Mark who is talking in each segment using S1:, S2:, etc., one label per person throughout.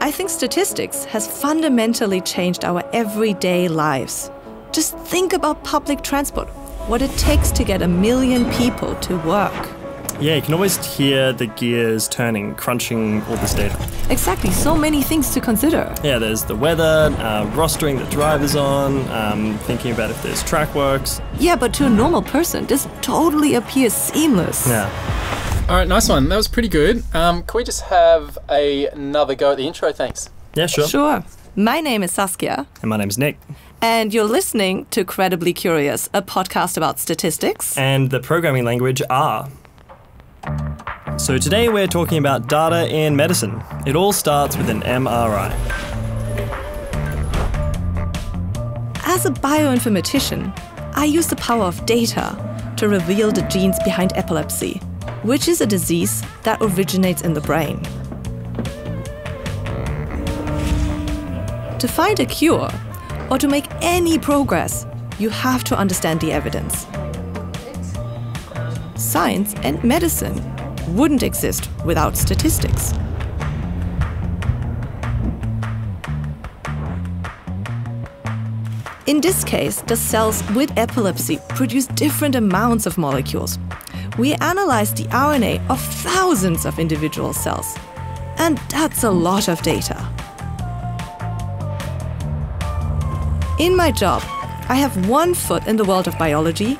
S1: I think statistics has fundamentally changed our everyday lives. Just think about public transport, what it takes to get a million people to work.
S2: Yeah, you can always hear the gears turning, crunching all this data.
S1: Exactly, so many things to consider.
S2: Yeah, there's the weather, uh, rostering the drivers on, um, thinking about if there's track works.
S1: Yeah, but to a normal person, this totally appears seamless.
S2: Yeah.
S3: All right, nice one. That was pretty good. Um, can we just have a, another go at the intro? Thanks.
S2: Yeah, sure.
S1: Sure. My name is Saskia,
S2: And my name's Nick.
S1: and you're listening to Credibly Curious, a podcast about statistics.
S2: And the programming language R. So today we're talking about data in medicine. It all starts with an MRI.
S1: As a bioinformatician, I use the power of data to reveal the genes behind epilepsy, which is a disease that originates in the brain. To find a cure or to make any progress, you have to understand the evidence. Science and medicine wouldn't exist without statistics. In this case, the cells with epilepsy produce different amounts of molecules. We analyzed the RNA of thousands of individual cells, and that's a lot of data. In my job, I have one foot in the world of biology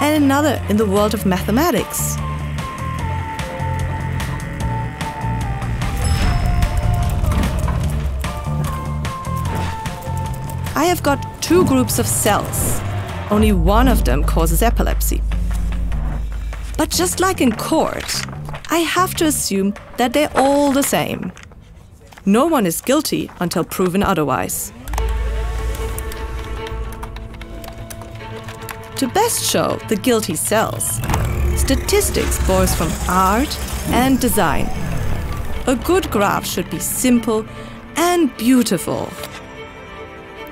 S1: and another in the world of mathematics. I have got two groups of cells. Only one of them causes epilepsy. But just like in court, I have to assume that they're all the same. No one is guilty until proven otherwise. To best show the guilty cells, statistics borrows from art and design. A good graph should be simple and beautiful.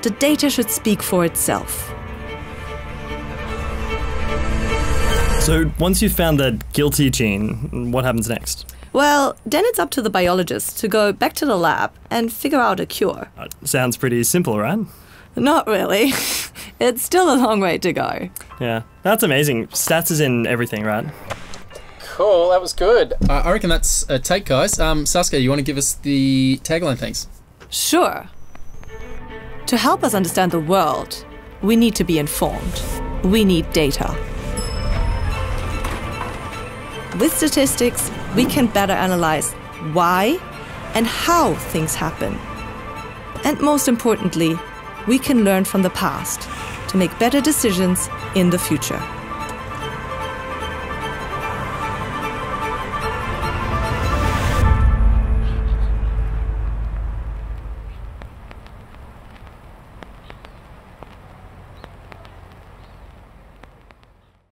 S1: The data should speak for itself.
S2: So once you've found that guilty gene, what happens next?
S1: Well, then it's up to the biologists to go back to the lab and figure out a cure.
S2: Uh, sounds pretty simple, right?
S1: Not really. it's still a long way to go.
S2: Yeah. That's amazing. Stats is in everything, right?
S3: Cool, that was good. Uh, I reckon that's a take, guys. Um, Saskia, you want to give us the tagline? Thanks.
S1: Sure. To help us understand the world, we need to be informed. We need data. With statistics, we can better analyze why and how things happen. And most importantly, we can learn from the past to make better decisions in the future.